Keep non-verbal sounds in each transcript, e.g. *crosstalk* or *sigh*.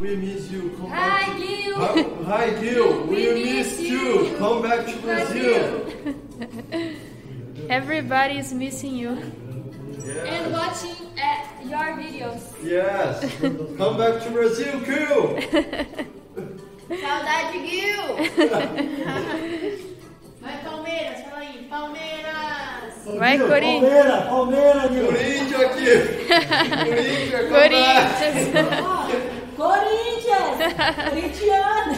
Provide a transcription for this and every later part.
We miss you. Come Hi, back. Gil. To... Hi, Gil. *laughs* We, We miss miss you. you. Come back to Brazil. *laughs* Everybody is missing you. And watching uh, your videos. Yes. Come back to Brazil, Gil. *laughs* Saudade, Gil! Vai, Palmeiras, fala aí, Palmeiras! Vai, Corinthians. Palmeiras, Palmeiras, meu. Corinthians aqui. Corinthians. Corinthians! Corinthians! Corintiano!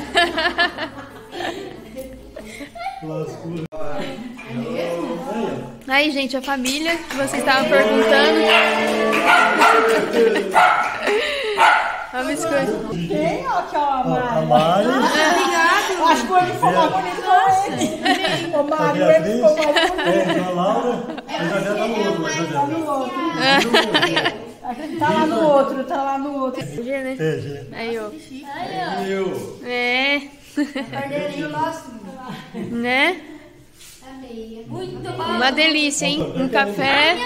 Aí, gente, a família que vocês estavam perguntando. Vamos escolher. Tem, ó, aqui, ó, a A Mari. Mari, As coisas ficou mais bonitas. Ô, Mari, a ele ficou mais bonito. é, a Laura, eu já tá no outro, já Tá no outro. Tá lá no outro, tá lá no outro. né? É, gente. Aí, ó. Gil. É. Perderinho nosso. Né? Muito bom. Uma delícia, hein? Um café.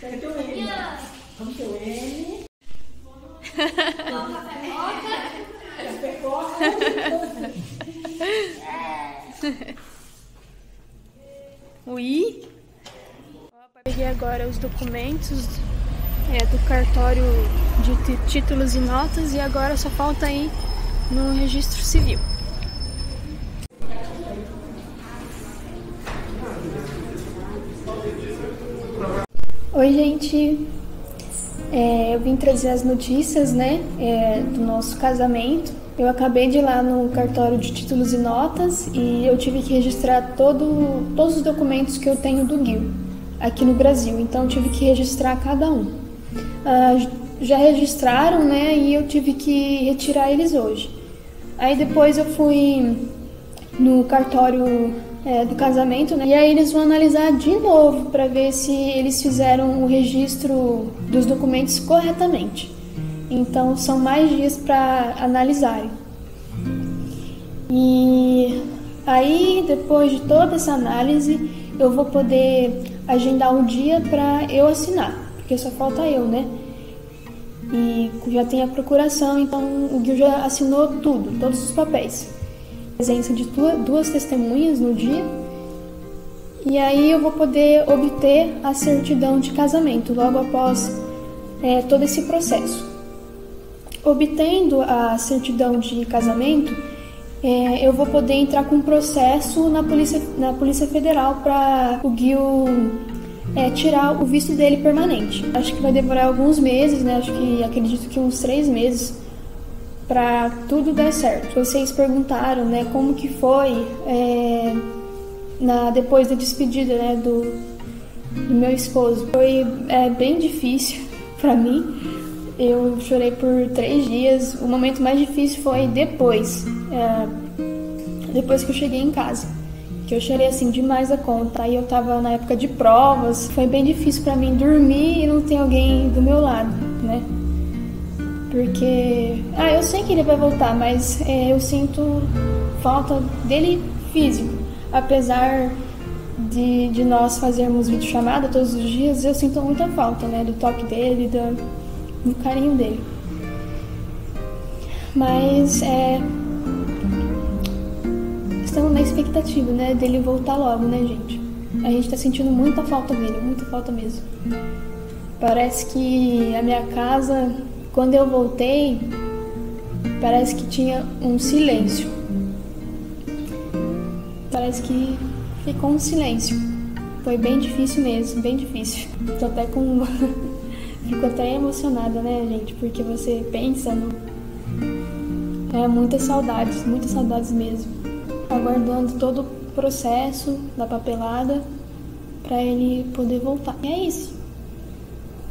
Pega teu M. Vamos teu M. Café coca. Ui. Peguei agora os documentos é, do cartório de títulos e notas e agora só falta ir no registro civil. Oi, gente. É, eu vim trazer as notícias, né, é, do nosso casamento. Eu acabei de ir lá no cartório de títulos e notas e eu tive que registrar todo, todos os documentos que eu tenho do Gil aqui no Brasil. Então tive que registrar cada um. Ah, já registraram, né, e eu tive que retirar eles hoje. Aí depois eu fui no cartório é, do casamento, né? E aí eles vão analisar de novo para ver se eles fizeram o registro dos documentos corretamente. Então são mais dias para analisarem. E aí depois de toda essa análise, eu vou poder agendar um dia para eu assinar, porque só falta eu, né? E já tem a procuração, então o Gil já assinou tudo, todos os papéis presença de duas, testemunhas no dia. E aí eu vou poder obter a certidão de casamento logo após é, todo esse processo. Obtendo a certidão de casamento, é, eu vou poder entrar com um processo na Polícia, na polícia Federal para o Gil é, tirar o visto dele permanente. Acho que vai demorar alguns meses, né? Acho que acredito que uns três meses para tudo dar certo. Vocês perguntaram, né, como que foi é, na depois da despedida, né, do, do meu esposo. Foi é, bem difícil *laughs* para mim. Eu chorei por três dias. O momento mais difícil foi depois, é, depois que eu cheguei em casa, que eu chorei assim demais a conta. Aí eu tava na época de provas. Foi bem difícil para mim dormir e não ter alguém do meu lado, né? Porque, ah, eu sei que ele vai voltar, mas é, eu sinto falta dele físico. Apesar de, de nós fazermos videochamada todos os dias, eu sinto muita falta, né? Do toque dele, do, do carinho dele. Mas, é. Estamos na expectativa, né? Dele voltar logo, né, gente? A gente tá sentindo muita falta dele, muita falta mesmo. Parece que a minha casa quando eu voltei, parece que tinha um silêncio. Parece que ficou um silêncio. Foi bem difícil mesmo, bem difícil. Tô até com. *laughs* Fico até emocionada, né, gente? Porque você pensa no. É muitas saudades, muitas saudades mesmo. Aguardando todo o processo da papelada para ele poder voltar. E é isso.